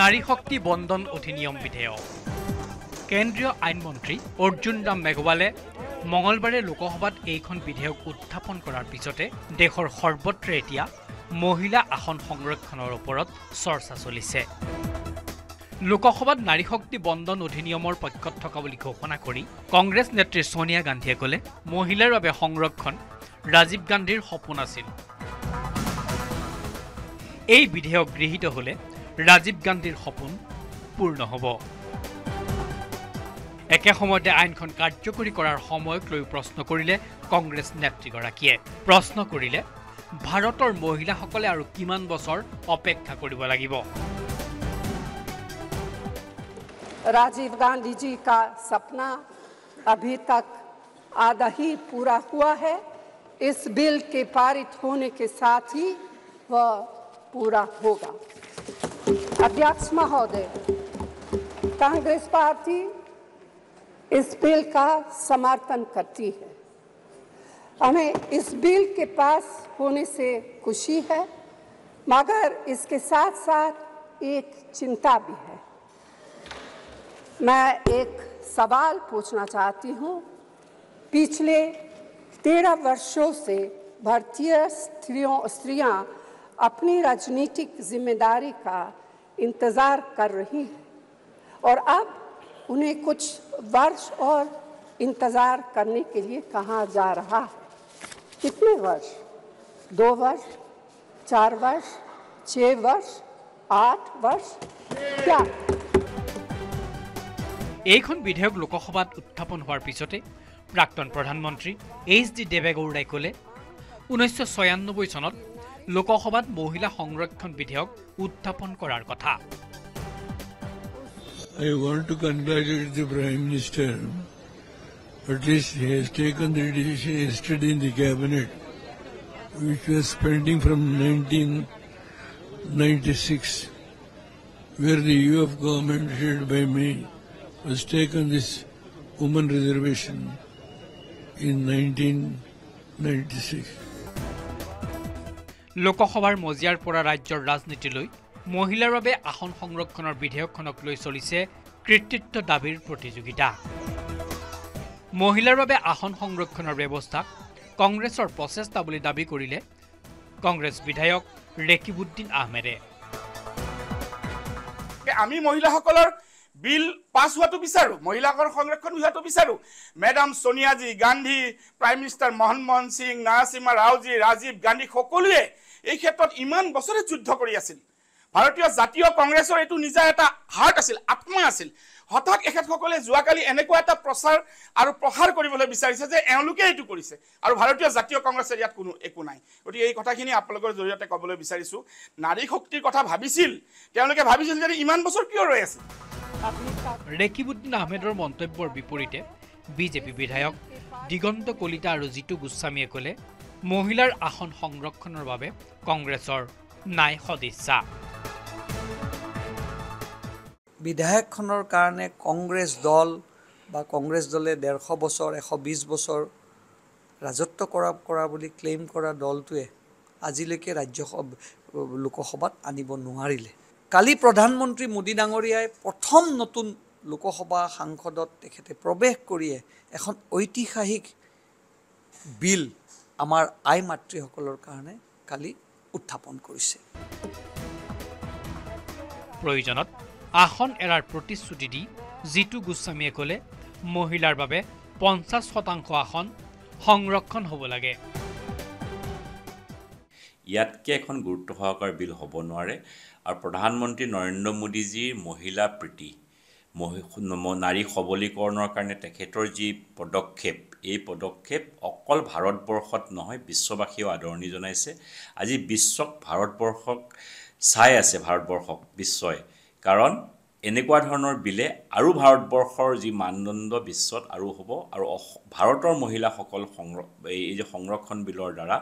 নাৰী শক্তি বন্ধন অধিনিয়ম বিধেয়ক। কেন্দ্ৰীয় আইনমন্ত্ৰী অৰ্জুন ৰাম মেঘৱালে মঙ্গলবাৰে লোকসভাত এইখন বিধেয়ক উত্থাপন কৰাৰ পিছতে দেশেৰ সৰ্বত্ৰে এতিয়া মহিলা আসন সংৰক্ষণেৰ ওপৰত চৰ্চা চলিছে। লোকসভাত নাৰী শক্তি বন্ধন অধিনিয়মৰ পক্ষত থকা বুলি ঘোষণা কৰি কংগ্ৰেছ নেত্ৰী ছোনিয়া গান্ধীয়ে ক'লে মহিলাৰ বাবে সংৰক্ষণ ৰাজীৱ গান্ধীৰ সপোন আছিল। এই বিধেয়ক গৃহীত হ'লে ৰাজীৱ গান্ধীৰ সপোন পূৰ্ণ হ'ব একে সময়তে আইনখন কাৰ্যকৰী কৰাৰ সময়ক লৈ প্ৰশ্ন কৰিলে কংগ্ৰেছ নেত্ৰীগৰাকীয়ে প্ৰশ্ন কৰিলে ভাৰতৰ মহিলাসকলে আৰু কিমান বছৰ অপেক্ষা কৰিব লাগিব राजीव गांधी जी का सपना अभी तक आधा ही पूरा हुआ है इस बिल के पारित होने के साथ ही वह पूरा होगा। अध्यक्ष महोदय, कांग्रेस पार्टी इस बिल का समर्थन करती है। हमें इस बिल के पास होने से खुशी है, मगर इसके साथ साथ एक चिंता भी है। मैं एक सवाल पूछना चाहती हूँ। पिछले तेरह वर्षों से भारतीय स्त्रियों, स्त्रियाँ अपनी राजनीतिक जिम्मेदारी का इंतज़ार कर रही हैं और अब उन्हें कुछ वर्ष और इंतज़ार करने के लिए कहा जा रहा है कितने वर्ष दो वर्ष चार वर्ष छः वर्ष आठ वर्ष क्या এইখন বিধেয়ক লোকসভাত উত্থাপন হোৱাৰ পিছতে প্ৰাক্তন প্ৰধানমন্ত্ৰী এইচ ডি দেৱেগৌড়াই ক'লে ঊনৈছশ ছয়ান্নব্বৈ চনত লোকসভাত মহিলা সংৰক্ষণ বিধেয়ক উত্থাপন কৰাৰ কথা I want to congratulate the Prime Minister. At least he has taken the decision yesterday in the cabinet, which was pending from 1996, where the UF government headed by me was taken this woman reservation in 1996. লোকসভাৰ মজিয়াৰ পৰা ৰাজ্যৰ ৰাজনীতিলৈ মহিলাৰ বাবে আসন সংৰক্ষণৰ বিধেয়কখনক লৈ চলিছে কৃতিত্ব দাবীৰ প্ৰতিযোগিতা। মহিলাৰ বাবে আসন সংৰক্ষণৰ ব্যৱস্থাক কংগ্ৰেছৰ প্ৰচেষ্টা বুলি দাবী কৰিলে কংগ্ৰেছ বিধায়ক ৰেকিবুদ্দিন আহমেদে। আমি মহিলাসকলৰ বিল পাছ হোৱাটো বিচাৰোঁ মহিলাসকলৰ সংৰক্ষণ হোৱাটো বিচাৰোঁ। Madam Soniaji Gandhi prime minister Manmohan Singh Narasimha Raoji Rajiv Gandhi সকলোৱে এই ক্ষেত্ৰত ইমান বছৰে যুদ্ধ কৰি আছিল। ভাৰতীয় জাতীয় কংগ্ৰেছৰ এইটো নিজা এটা হাৰ্ট আছিল আত্মা আছিল। হঠাৎ এখেতসকলে যোৱাকালি এনেকুৱা এটা প্ৰচাৰ আৰু প্ৰসাৰ কৰিবলৈ বিচাৰিছে যে এওঁলোকে এইটো কৰিছে। আৰু ভাৰতীয় জাতীয় কংগ্ৰেছৰ ইয়াত কোনো একো নাই। গতিকে এই কথাখিনি আপোনালোকৰ জৰিয়তে ক'বলৈ বিচাৰিছোঁ। নাৰী শক্তিৰ কথা ভাবিছিল। তেওঁলোকে ভাবিছিল যে ইমান বছৰ কিয় ৰৈ আছিল? ৰেকিবুদ্দিন আহমেদৰ মন্তব্যৰ বিপৰীতে বিজেপি বিধায়ক দিগন্ত কলিতা আৰু জিতু গোস্বামীয়ে ক'লে মহিলাৰ আসন সংৰক্ষণৰ বাবে কংগ্ৰেছৰ নাই সদিচ্ছা। বিধায়কখনৰ কাৰণে কংগ্ৰেছ দল বা কংগ্ৰেছ দলে ডেৰশ বছৰ এশ বিছ বছৰ ৰাজত্ব কৰা কৰা বুলি ক্লেইম কৰা দলটোৱে আজিলৈকে ৰাজ্য লোকসভাত আনিব নোৱাৰিলে। কালি প্ৰধানমন্ত্ৰী মোদী ডাঙৰীয়াই প্ৰথম নতুন লোকসভা সাংসদত তেখেতে প্ৰৱেশ কৰিয়ে এখন ঐতিহাসিক বিল আমাৰ আই মাতৃসকলৰ কাৰণে কালি উত্থাপন কৰিছে। প্ৰয়োজনত আসন এৰাৰ প্ৰতিশ্ৰুতি দি জিতু গোস্বামীয়ে ক'লে মহিলাৰ বাবে পঞ্চাছ শতাংশ আসন সংৰক্ষণ হ'ব লাগে। ইয়াতকৈ এখন গুৰুত্ব সহকাৰ বিল হ'ব নোৱাৰে। আৰু প্ৰধানমন্ত্ৰী নৰেন্দ্ৰ মোদীজীৰ মহিলা প্ৰীতি নাৰী সবলীকৰণৰ কাৰণে তেখেতৰ যি পদক্ষেপ এই পদক্ষেপ অকল ভাৰতবৰ্ষত নহয় বিশ্ববাসীয়েও আদৰণি জনাইছে। আজি বিশ্বক ভাৰতবৰ্ষক চাই আছে ভাৰতবৰ্ষক বিশ্বই। কাৰণ এনেকুৱা ধৰণৰ বিলে আৰু ভাৰতবৰ্ষৰ যি মানদণ্ড বিশ্বত আৰু হ'ব আৰু ভাৰতৰ মহিলাসকল সংৰ এই যে সংৰক্ষণ বিলৰ দ্বাৰা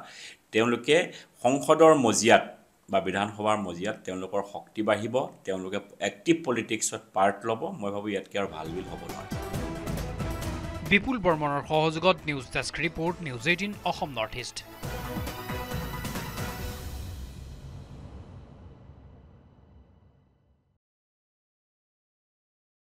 তেওঁলোকে সংসদৰ মজিয়াত বা বিধানসভাৰ মজিয়াত তেওঁলোকৰ শক্তি বাঢ়িব তেওঁলোকে এক্টিভ পলিটিক্সত পাৰ্ট ল'ব মই ভাবোঁ ইয়াতকৈ আৰু ভাল বিল হ'ব নোৱাৰে। বিপুল বৰ্মনৰ সহযোগত news desk report news eighteen Assam north east